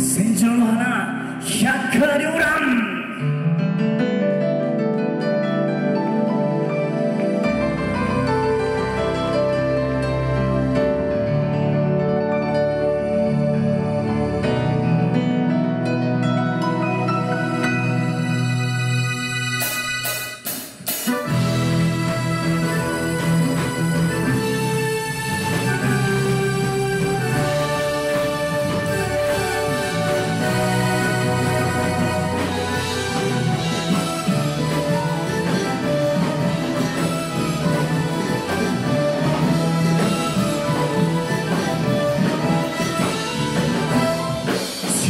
戦場の花百花繚乱。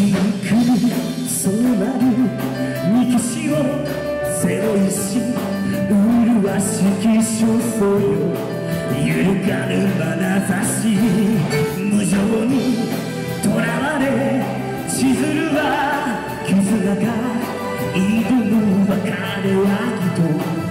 シンクルそうなる憎しをゼロ石麗しき焦燥よ揺るがぬ眼差し無情にとらわ。れ千鶴は絆が挑む別れはきと。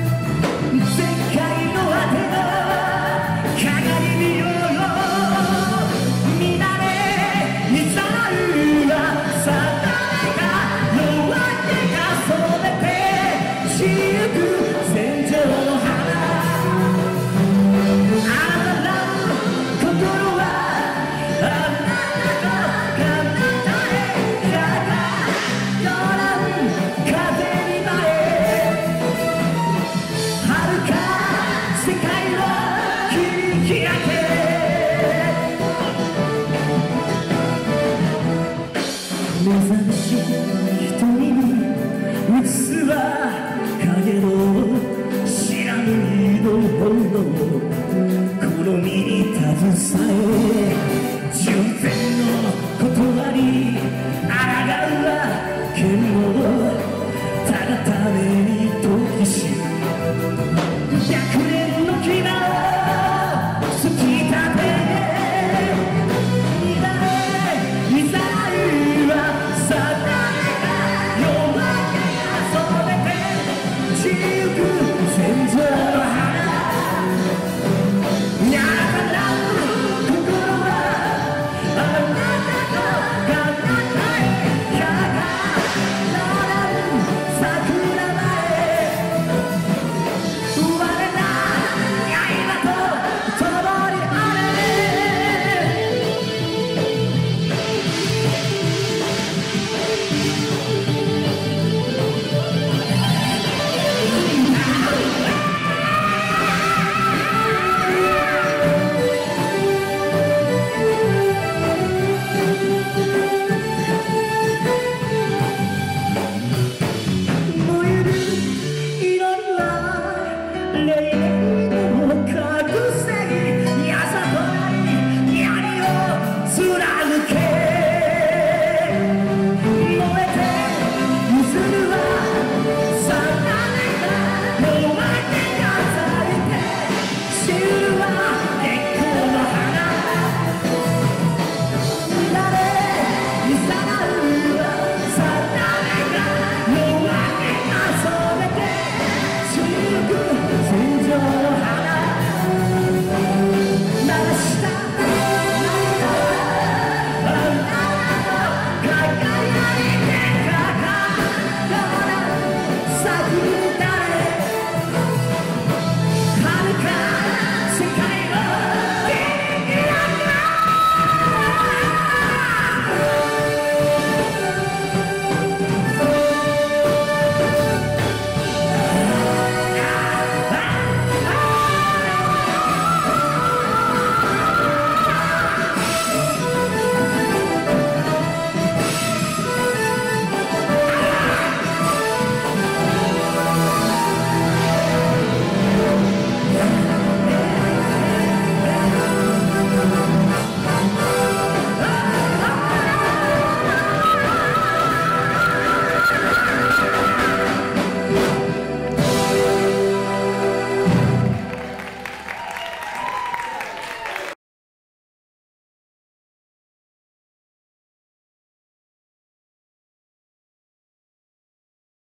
Wonderful.